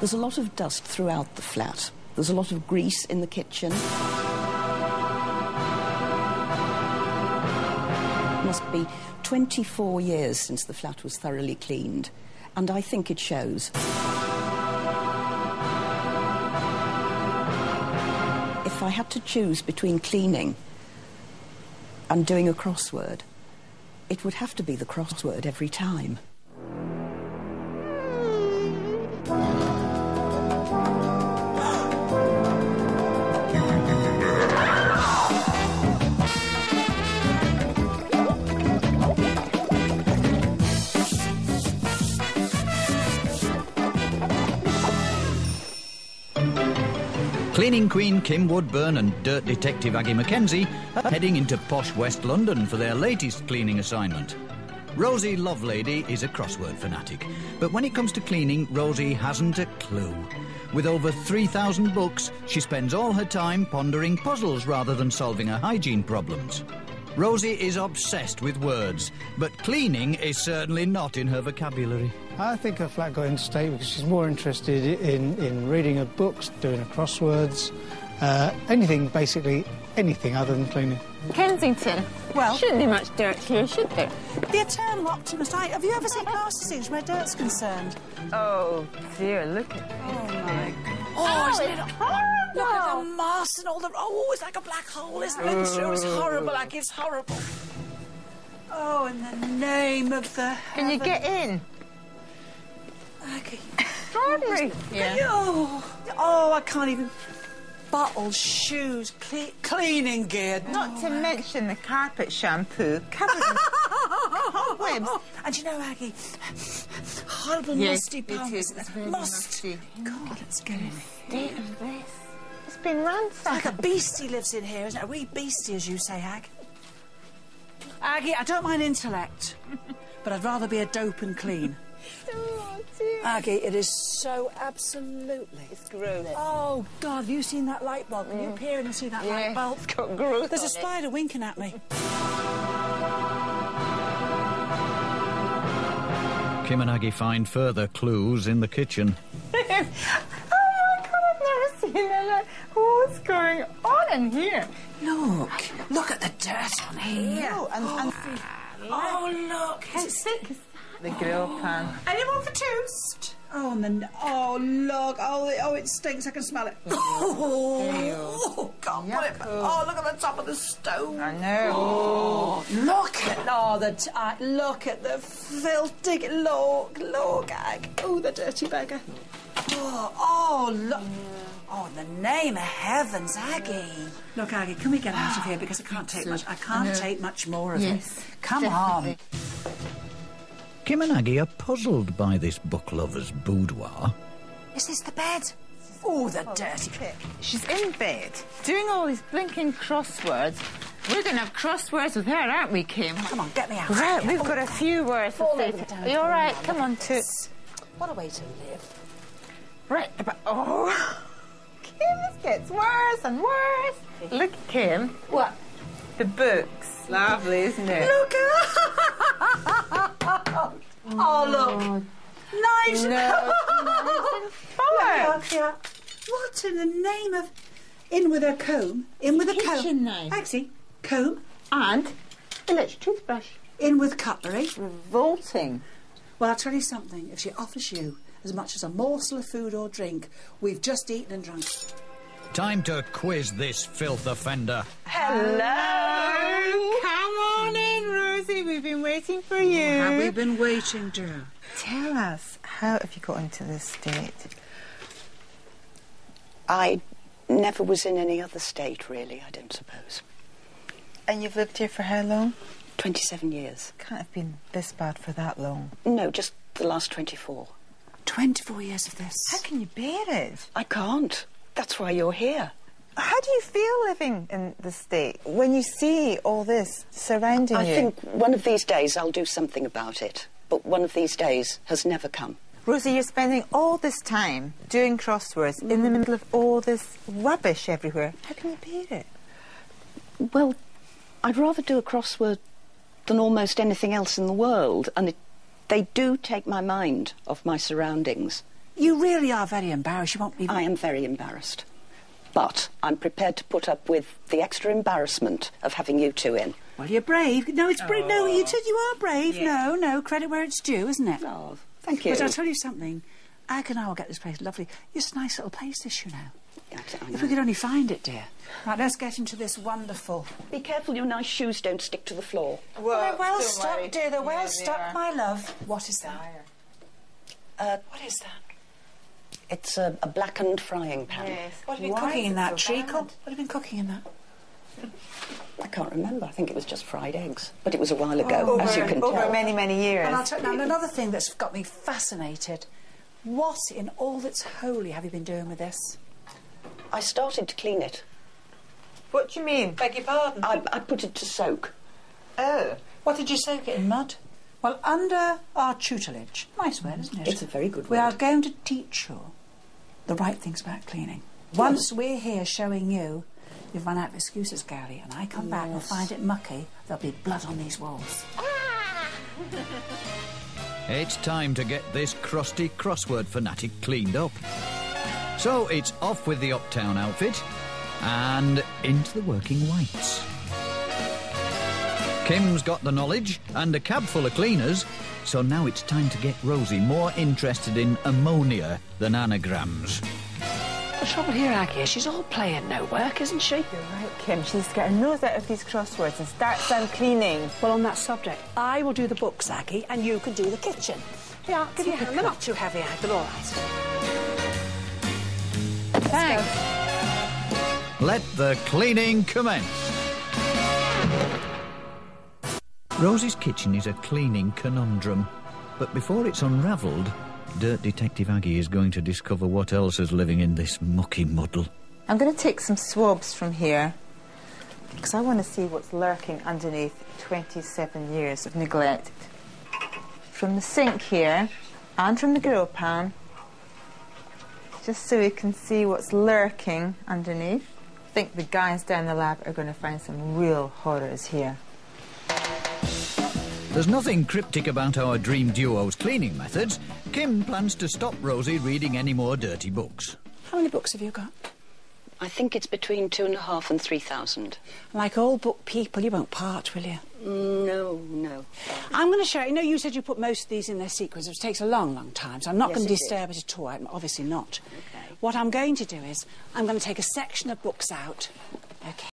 There's a lot of dust throughout the flat. There's a lot of grease in the kitchen. It must be 24 years since the flat was thoroughly cleaned, and I think it shows. If I had to choose between cleaning and doing a crossword, it would have to be the crossword every time. Cleaning Queen Kim Woodburn and Dirt Detective Aggie Mackenzie are heading into posh West London for their latest cleaning assignment. Rosie Lovelady is a crossword fanatic, but when it comes to cleaning, Rosie hasn't a clue. With over 3,000 books, she spends all her time pondering puzzles rather than solving her hygiene problems. Rosie is obsessed with words, but cleaning is certainly not in her vocabulary. I think her flat got into state because she's more interested in, in reading her books, doing her crosswords, uh, anything, basically anything other than cleaning. Kensington. Well- shouldn't be much dirt here, should there? The eternal optimist. I, have you ever seen Plasticides where dirt's concerned? Oh dear, look at Oh, my God. Oh, Oh, it's isn't it? horrible. Look at the moss and all the... Oh, it's like a black hole, isn't it? It's it's oh. horrible, like it's horrible. Oh, in the name of the Can you get in? Aggie. Extraordinary. Oh, oh, I can't even... Bottles, shoes, cle- cleaning gear. Not to oh, mention the carpet shampoo covered in cobwebs. And you know, Aggie, horrible Yes, musty it palms. is. It's very Must. musty. God, it's getting me. State of this. It's been ransacked. Like a beastie lives in here, isn't it? A wee beastie, as you say, Ag. Aggie, I don't mind intellect, but I'd rather be a dope and clean. Oh, dear. Aggie, it is so absolutely. It's gross. Oh, God, have you seen that light bulb? Can you peer in and see that light bulb? it's got growth There's a on it. spider winking at me. Kim and Aggie find further clues in the kitchen. oh my god, I've never seen that. What's going on in here? Look, look at the dirt on here. Oh, and, and Oh, look. how thick is that? The grill pan. Oh. Anyone for toast? Oh, and then, oh, look. Oh, it, oh, it stinks. I can smell it. Oh, oh God, put it. Oh, look at the top of the stove. I know. Oh, look at, oh, the, t- uh, look at the filth. Dig it. Look, look, Ag. Oh, the dirty beggar. Oh, oh, look. Oh, in the name of heavens, Aggie. Look, Aggie, can we get out of here? Because I can't take much. I can't take much more of Yes, it. Come definitely. on. Kim and Aggie are puzzled by this book lover's boudoir. Is this the bed? Oh, the dirty pit. She's in bed doing all these blinking crosswords. We're going to have crosswords with her, aren't we, Kim? Come on, get me out. Right, we've got a few words to Fall say. to- down Are you all right? me. Come on, Toots. What a way to live. Right, about, oh. Kim, this gets worse and worse. Look, Kim. What? The books. Lovely, isn't it? Look at Oh, look. Oh, nice. No. Yeah. What in the name of... In with a comb. In with a comb. Kitchen knife. Actually, comb. And electric toothbrush. In with cutlery. Revolting. Well, I'll tell you something. If she offers you as much as a morsel of food or drink, we've just eaten and drunk. Time to quiz this filth offender. Hello. Come on in, Rosie. We've been waiting for you. Have we been waiting, dear? Tell us, how have you got into this state? I never was in any other state, really, I don't suppose. And you've lived here for how long? 27 years. Can't have been this bad for that long. No, just the last 24. 24 years of this. How can you bear it? I can't. That's why you're here. How do you feel living in the state when you see all this surrounding I you? I think one of these days I'll do something about it. But one of these days has never come. Rosie, you're spending all this time doing crosswords in the mm. middle of all this rubbish everywhere. How can you bear it? Well, I'd rather do a crossword than almost anything else in the world, and it, they do take my mind off my surroundings. You really are very embarrassed. You won't be. I am very embarrassed. But I'm prepared to put up with the extra embarrassment of having you two in. Well, you're brave. No, it's brave. No, you oh. said you are brave. No, no, credit where it's due, isn't it? Oh, thank you. But I'll tell you something. Ag and I will get this place lovely. It's a nice little place, this, you know. Yeah, I If we could only find it, dear. Right, let's get into this wonderful. Be careful your nice shoes don't stick to the floor. Well, they're well don't stuck, worry. dear. They're well they stuck, are. my love. What is that? Uh, What is that? it's a, a blackened frying pan. Yes. What have you been Why cooking in that, so treacle? bad? What have you been cooking in that? I can't remember. I think it was just fried eggs. But it was a while ago, Oh, as you Over, can over tell. many, many years. And I'll tell now another thing that's got me fascinated. What in all that's holy have you been doing with this? I started to clean it. What do you mean? Beg your pardon. I, I put it to soak. Oh. What did you soak it in mud? Well, under our tutelage, nice word, isn't it? It's a very good word. We are going to teach you the right things about cleaning. Once we're here showing you, you've run out of excuses, Gary, and I come back and find it mucky, there'll be blood on these walls. It's time to get this crusty crossword fanatic cleaned up. So it's off with the uptown outfit and into the working whites. Kim's got the knowledge and a cab full of cleaners, so now it's time to get Rosie more interested in ammonia than anagrams. The trouble here, Aggie, she's all play and no work, isn't she? You're right, Kim. She needs to get her nose out of these crosswords and start some cleaning. Well, on that subject, I will do the books, Aggie, and you can do the kitchen. Yeah, I'll give you a hand. They're not too heavy, Aggie, they're all right. Thanks. Let the cleaning commence. Rosie's kitchen is a cleaning conundrum, but before it's unravelled, Dirt Detective Aggie is going to discover what else is living in this mucky muddle. I'm going to take some swabs from here because I want to see what's lurking underneath 27 years of neglect. From the sink here and from the grill pan, just so we can see what's lurking underneath. I think the guys down the lab are going to find some real horrors here. There's nothing cryptic about our dream duo's cleaning methods. Kim plans to stop Rosie reading any more dirty books. How many books have you got? I think it's between two and a half and three thousand. Like all book people, you won't part, will you? No, no. I'm going to show you. know, you said you put most of these in their sequence, which takes a long, long time, so I'm not Yes, going to disturb it at all. I'm obviously not. Okay. What I'm going to do is, I'm going to take a section of books out. Okay.